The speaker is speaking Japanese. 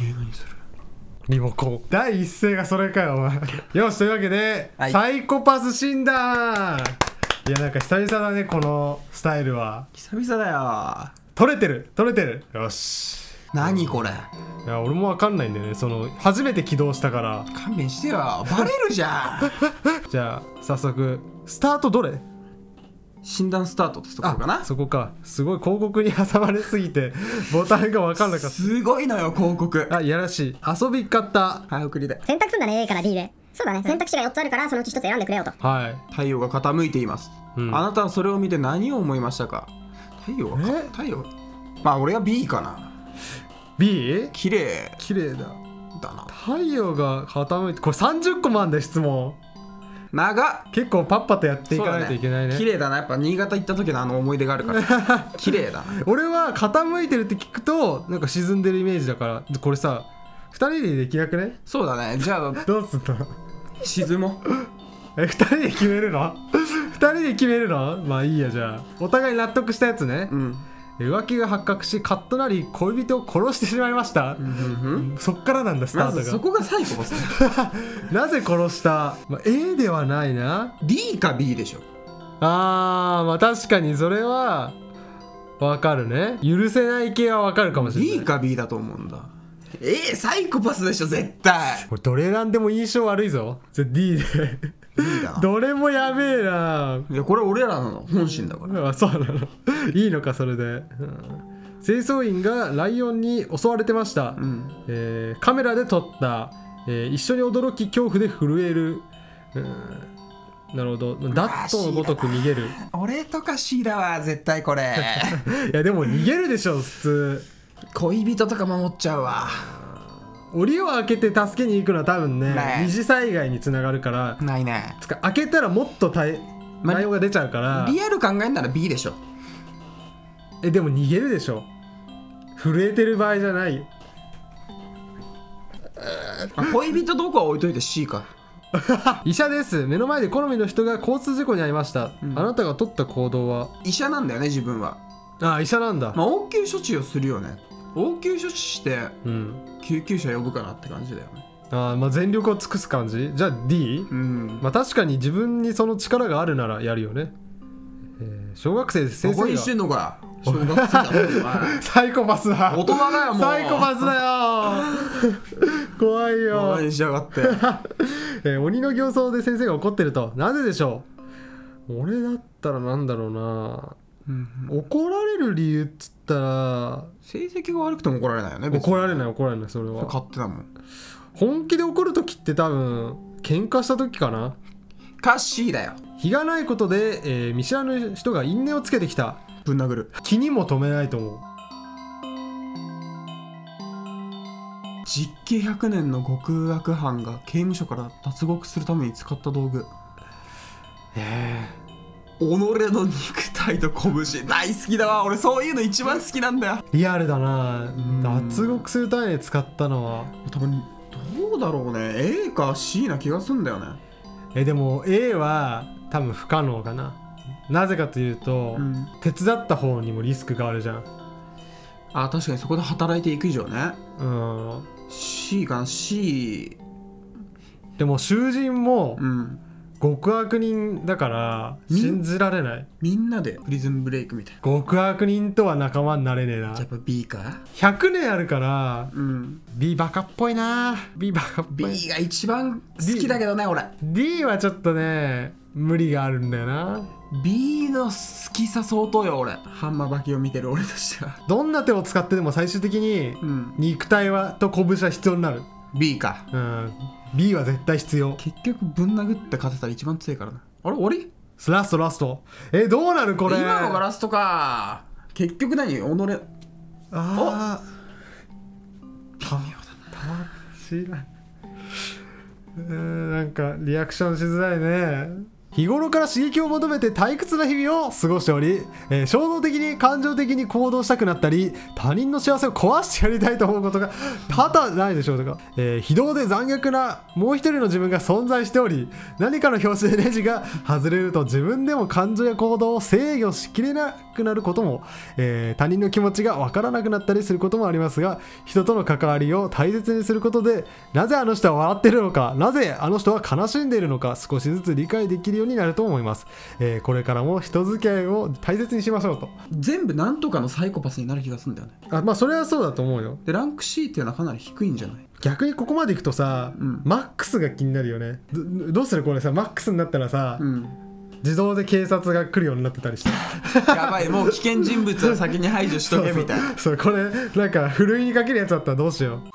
え何それリモコン。第一声がそれかよお前。よしというわけで、はい。サイコパス診断。いやなんか久々だねこのスタイルは。久々だよ。取れてる取れてる。よし。何これ。いや俺もわかんないんだよね。その初めて起動したから。勘弁してよ。バレるじゃん。じゃあ早速スタートどれ？診断スタートってところかな？そこか。すごい広告に 挟まれすぎてボタンが分かんなかっすごいのよ広告。たあいやらしい。遊び方はい送りで。選択すんだね A から D で。そうだね。選択肢が4つあるからそのうち1つ選んでくれよと。はい。太陽が傾いています、うん。あなたはそれを見て何を思いましたか？太陽が太陽。まあ俺は B かな。B? 綺麗。綺麗だ。だな。太陽が傾いてこれ30個もあんだよ質問長っ。結構パッパとやっていかないといけないね。綺麗だな。やっぱ新潟行った時のあの思い出があるから。綺麗だな。俺は傾いてるって聞くとなんか沈んでるイメージだから。これさ2人でできなくねそうだね。じゃあどうすんの？沈もえ2人で決めるの？2人で決めるの？まあいいやじゃあ。お互い納得したやつね。う、うん浮気が発覚しカッとなり恋人を殺してしまいました、うんそっからなんだスタまートが。ずそこがサイコパスなぜ殺した、まあ、A ではないな。D か B でしょ。あーまあ確かにそれはわかるね。許せない系はわかるかもしれない。D か B だと思うんだ。A サイコパスでしょ絶対。これどれ選んでも印象悪いぞ。じゃあ D でどれもやべえな。いやこれ俺らの本心だから。あそうなの。いいのかそれで、うん。清掃員がライオンに襲われてました、うん。えーカメラで撮った、えー一緒に驚き恐怖で震える、うん。なるほど。ダットのごとく逃げる。俺とか C だわ絶対これ。いやでも逃げるでしょ普通。恋人とか守っちゃうわ檻を開けて助けに行くのは多分ねね二次災害につながるから。ないね。つか開けたらもっと大ま内容が出ちゃうから。リアル考えんなら B でしょ。えでも逃げるでしょ。震えてる場合じゃない。よあ恋人どこは置いといて C か。医者です。目の前で好みの人が交通事故に遭いました、あなたが取った行動は？医者なんだよね自分は。あ医者なんだ、まあ応急処置をするよね応急処置してうん。救急車呼ぶかなって感じだよね。あまあ全力を尽くす感じ？じゃあ D? うん。まあ確かに自分にその力があるならやるよね、えー小学生先生してがんのか。小学生だ サイコパスだ。大人だよもう。サイコパスだよ。怖いバよカ、にしやがって。えー鬼の形相で先生が怒ってると。なぜでしょう？俺だったらなんだろうなうん怒られる理由っつったら成績が悪くても怒られないよね怒られない怒られないそれは。勝手だもん。本気で怒る時って多分喧嘩した時かな？か C だよ。日がないことで、えー見知らぬ人が因縁をつけてきた。ぶん殴る。気にも留めないと思う。実刑100年の極悪犯が刑務所から脱獄するために使った道具。ええ己の肉体と拳。大好きだわ。俺そういうの一番好きなんだよ。リアルだな。ん。脱獄するために使ったのは。多分どうだろうね。A か C な気がすんだよね。えでも A は多分不可能かな。なぜかというと、うん。手伝った方にもリスクがあるじゃん。あ確かにそこで働いていく以上ね。うん。C かな？C でも囚人もうん極悪人だからみ信じられない。みんなでプリズンブレイクみたいな。極悪人とは仲間になれねえな。じゃあやっぱ B か？100年あるからうん。B バカっぽいな。B バカっぽい。B が一番好きだけどね俺。D はちょっとね無理があるんだよな。B の好きさ相当よ俺。ハンマーバキを見てる俺としては。どんな手を使ってでも最終的にうん。肉体はと拳は必要になる B か。うん。B は絶対必要。結局ぶん殴って勝てたら一番強いからな。あれ？終わり？ラストラスト。えどうなるこれ？今のがラストか。結局何？己。あー。たたしらうーんなんかリアクションしづらいね日頃から刺激を求めて退屈な日々を過ごしており、えー衝動的に感情的に行動したくなったり他人の幸せを壊してやりたいと思うことが多々ないでしょうとか、えー非道で残虐なもう一人の自分が存在しており何かの拍子でネジが外れると自分でも感情や行動を制御しきれなくなることも、えー他人の気持ちが分からなくなったりすることもありますが人との関わりを大切にすることでなぜあの人は笑っているのかなぜあの人は悲しんでいるのか少しずつ理解できるようになると思います、えーこれからも人付き合いを大切にしましょうと。全部なんとかのサイコパスになる気がするんだよね。あまあそれはそうだと思うよ。でランク C っていうのはかなり低いんじゃない？逆にここまでいくとさ、うん。マックスが気になるよね。どどうするこれさマックスになったらさ、うん自動で警察が来るようになってたりして。やばいもう危険人物は先に排除しとけみたいな。そうそう。これなんかふるいにかけるやつだったらどうしよう